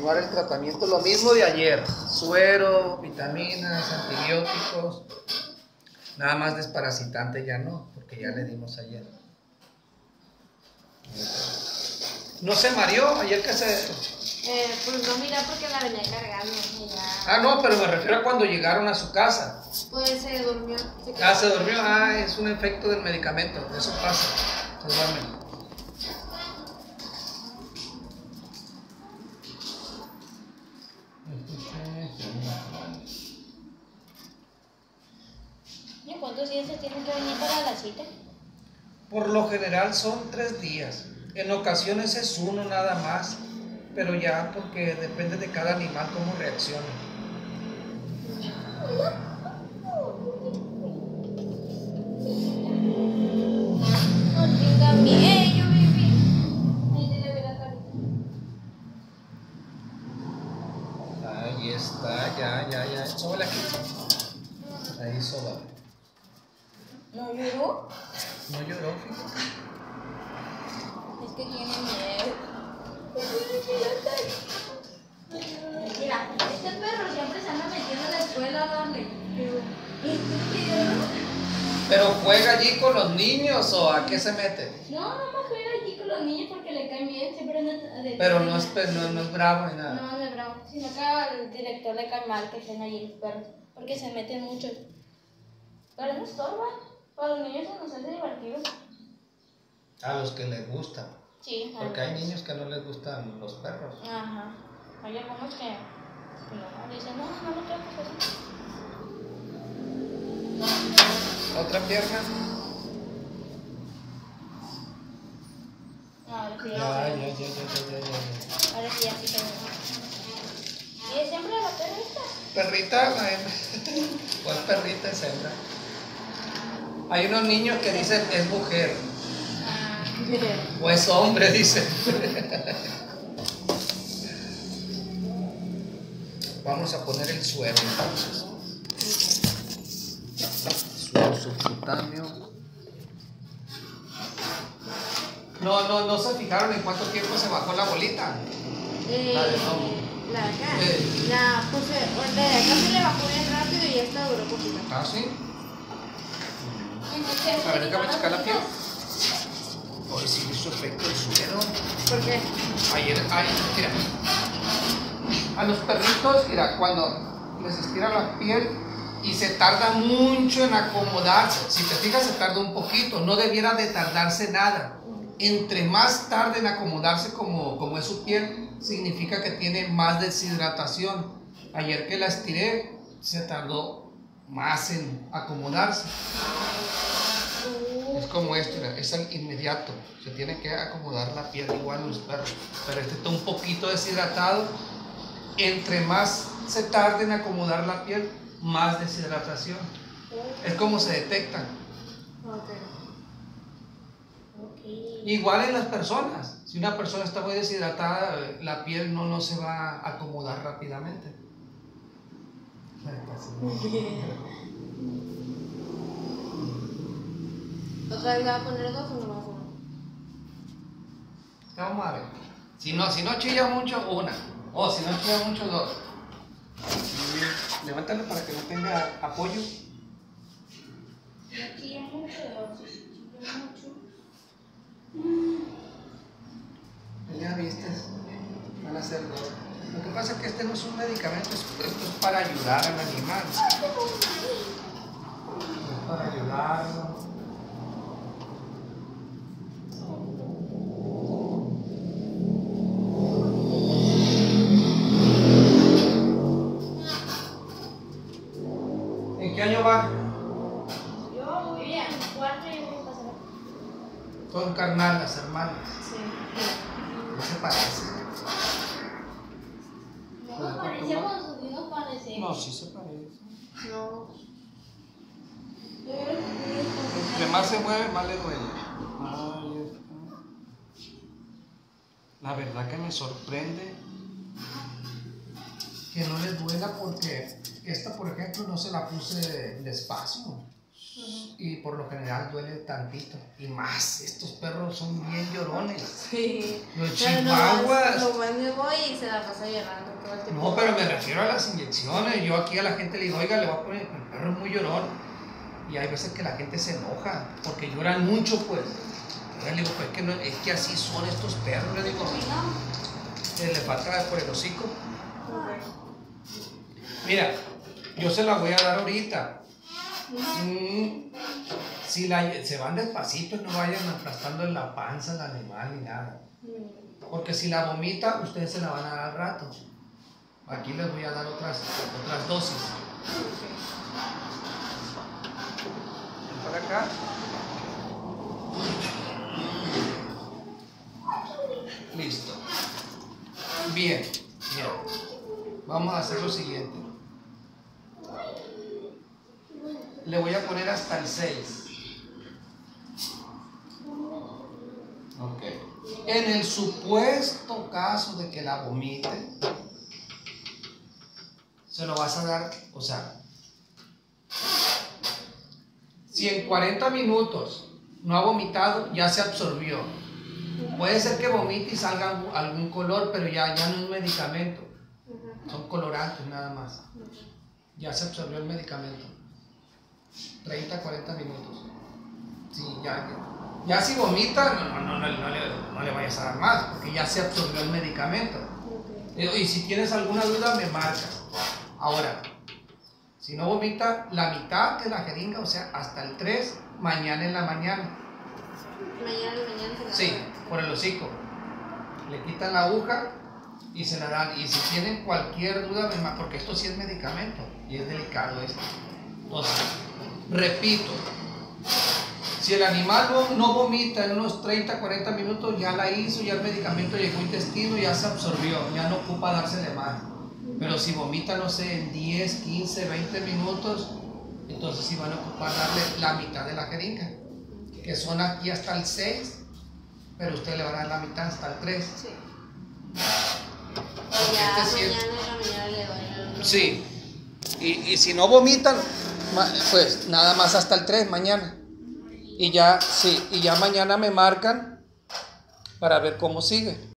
continuar el tratamiento. Lo mismo de ayer, suero, vitaminas, antibióticos, nada más desparasitante ya no, porque ya le dimos ayer. ¿No se mareó ayer que se... Eh, pues no, mira, porque la venía cargando. ya. Ah, no, pero me refiero a cuando llegaron a su casa. Pues se durmió. Se Ah, se durmió. Ah, es un efecto del medicamento. Eso pasa. Se tienen que venir para la cita? Por lo general son tres días. En ocasiones es uno nada más. Pero ya porque depende de cada animal cómo reacciona. Es que tiene miedo. Mira, este perro siempre se anda metiendo en la escuela, ¿dónde? ¿Pero juega allí con los niños o a qué se mete? No, no más juega aquí con los niños porque le cae bien, siempre anda de Pero no es, no, no es bravo ni nada. No, no es bravo, sino que al director le cae mal que estén allí los perros, porque se meten mucho. Pero no estorba, para los niños se nos hace divertido. A los que les gusta. Sí, Porque hay niños que no les gustan los perros. Ajá. Hay algunos que no, dicen, no, no lo quiero que así. Otra pierna. No, ahora sí, Ya, ya, ya, ya, ya, ya, ya. ahora sí, así tengo. ¿Y es siempre la perra esta? Perrita, la hembra. ¿Cuál perrita es hembra? Hay unos niños que dicen es mujer o es hombre, dicen. Vamos a poner el suero entonces. Suero subcutáneo. No, no, no se fijaron en cuánto tiempo se bajó la bolita. Eh, La de no. La de acá. Eh. La puse, la de acá se le bajó bien rápido y esta duró poquito. Ah, sí. Entonces, A ver, déjame ¿se checar la piel. Hoy sí hizo efecto el suero. ¿Por qué? Ayer, ay, mira. A los perritos, mira, cuando les estira la piel y se tarda mucho en acomodarse. Si te fijas, se tarda un poquito. No debiera de tardarse nada. Entre más tarde en acomodarse como, como es su piel, significa que tiene más deshidratación. Ayer que la estiré, se tardó más en acomodarse. Como esto, mira, es inmediato. Se tiene que acomodar la piel igual los perros. Pero este está un poquito deshidratado. Entre más se tarde en acomodar la piel, más deshidratación. Es como se detectan. Igual en las personas. Si una persona está muy deshidratada, la piel no, no se va a acomodar rápidamente. ¿Otra vez le va a poner dos o no más uno? Vamos a ver. Si no, si no chilla mucho, una. O si no chilla mucho, dos. Levántalo para que no tenga apoyo. No chilla mucho, dos. Chilla mucho. Ya viste, van a ser dos. Lo que pasa es que este no es un medicamento, es- esto es para ayudar al animal. Es para ayudarlo. Las hermanas. Sí. No se parece. No nos parecemos, sí nos parecemos. No, sí se parece. No. Entre más se mueve, más le duele. Está. La verdad que me sorprende que no le duela porque esta, por ejemplo, no se la puse despacio. Y por lo general duele tantito. Y más, estos perros son bien llorones. Sí. Los chihuahuas. Me voy y se la pasa llorando todo el tiempo. No, pero me refiero a las inyecciones. Yo aquí a la gente le digo, oiga, le voy a poner, el perro es muy llorón. Y hay veces que la gente se enoja, porque lloran mucho, pues. Yo le digo, pues que no, es que así son estos perros, le digo, eh, le falta por el hocico. Mira, yo se la voy a dar ahorita. Mm, si la, se van despacito, no vayan aplastando en la panza al animal ni nada. Porque si la vomita, ustedes se la van a dar al rato. Aquí les voy a dar otras, otras dosis. Para acá. Listo. Bien, bien. Vamos a hacer lo siguiente. Le voy a poner hasta el 6. Ok. En el supuesto caso de que la vomite, se lo vas a dar, o sea, si en 40 minutos no ha vomitado, ya se absorbió. Puede ser que vomite y salga algún- algún color, pero ya, ya no es medicamento. Son colorantes nada más. Ya se absorbió el medicamento. 30, 40 minutos. Sí, ya, ya, si vomita, no, no, no, no, le, no le vayas a dar más, porque ya se absorbió el medicamento. Eh, Y si tienes alguna duda, me marcas. Ahora, si no vomita la mitad de la jeringa, o sea, hasta el 3, mañana en la mañana. Mañana, mañana se la Sí, por el hocico. Le quitan la aguja y se la dan. Y si tienen cualquier duda, porque esto sí es medicamento y es delicado esto. Entonces, repito, si el animal no, no vomita en unos 30, 40 minutos, ya la hizo, ya el medicamento llegó al intestino, ya se absorbió, ya no ocupa dársele más. Pero si vomita, no sé, en 10, 15, 20 minutos, entonces sí van a ocupar darle la mitad de la jeringa, que son aquí hasta el 6, pero usted le va a dar la mitad hasta el 3. Sí. Porque Ya este mañana mañana le doy el- Sí. Y, y si no vomitan, pues nada más hasta el 3 mañana. Y ya, sí, y ya mañana me marcan para ver cómo sigue.